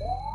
Oh!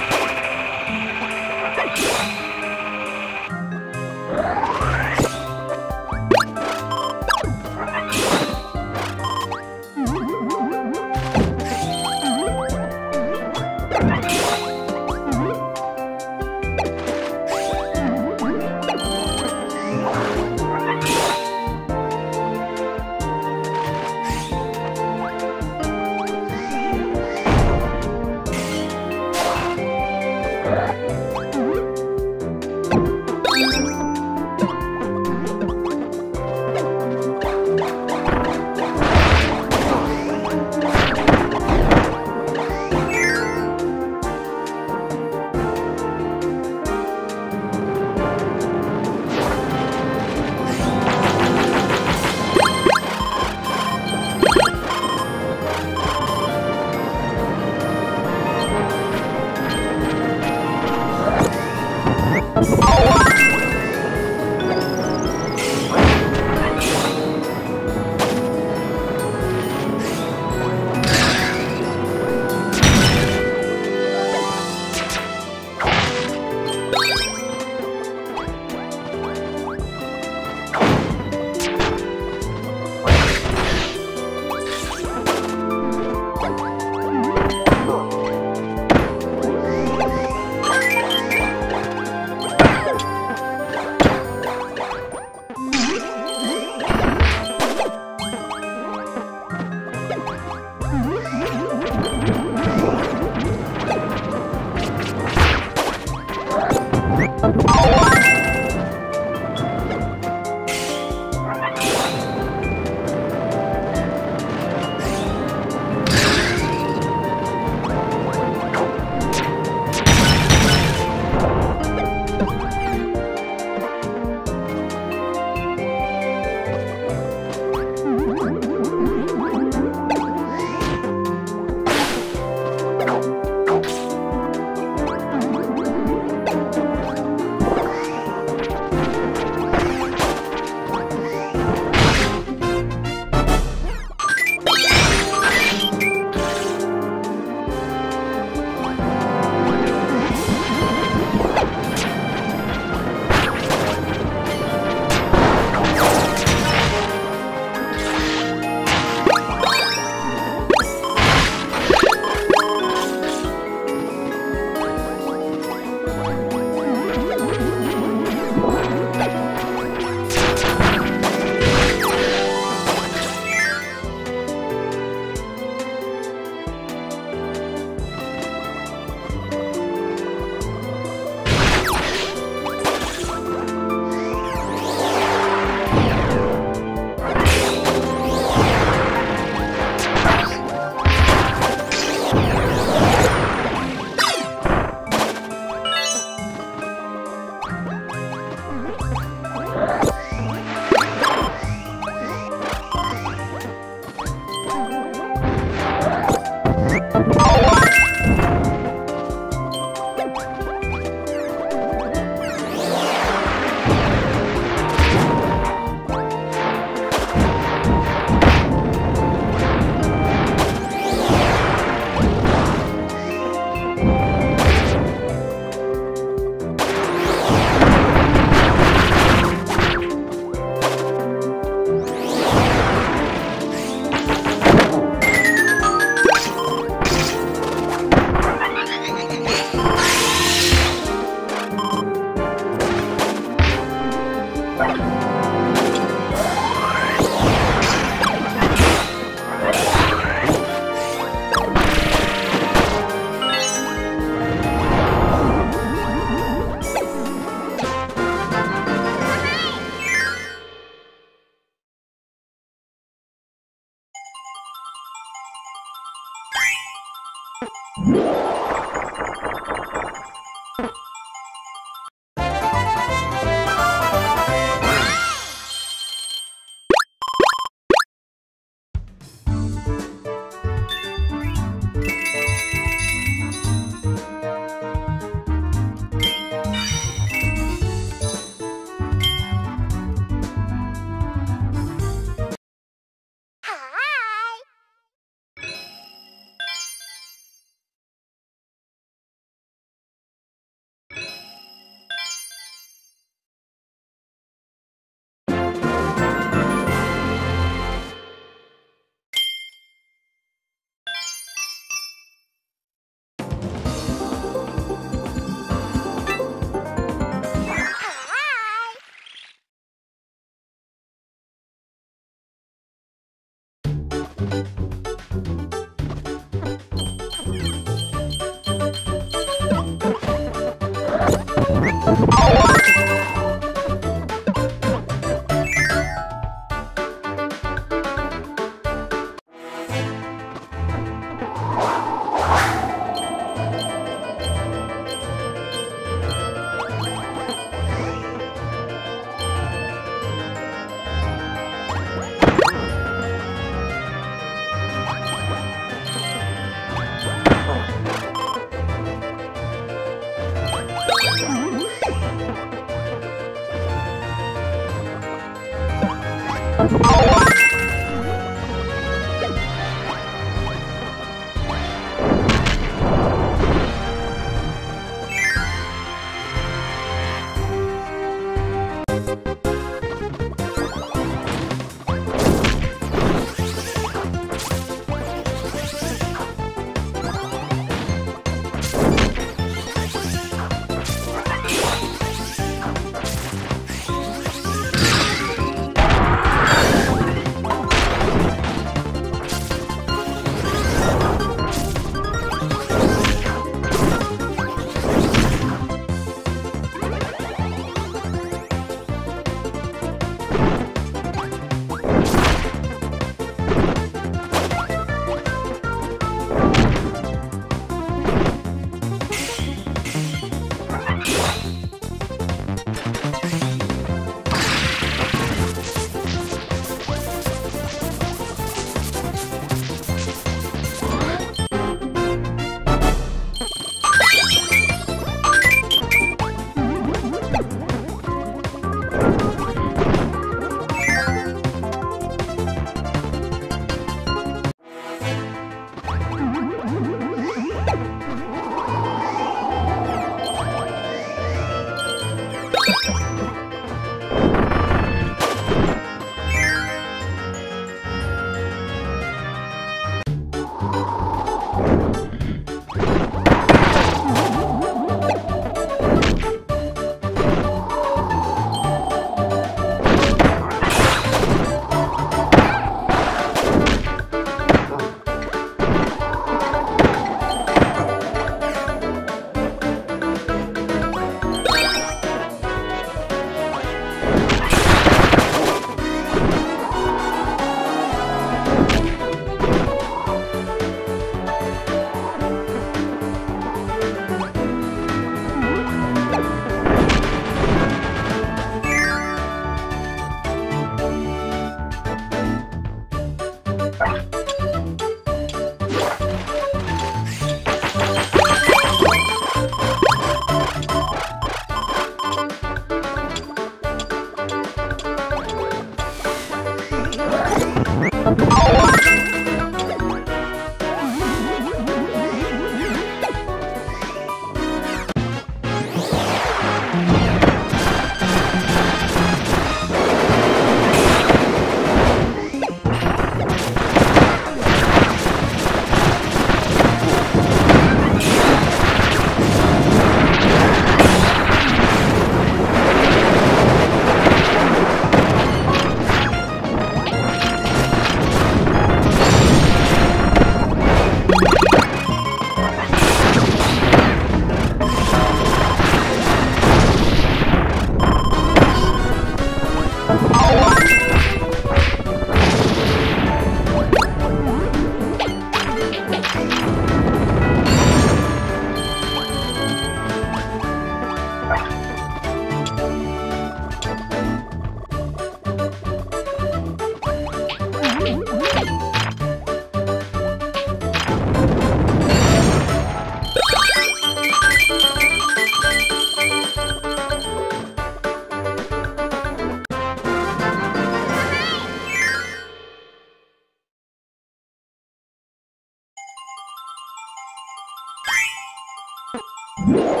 Yeah.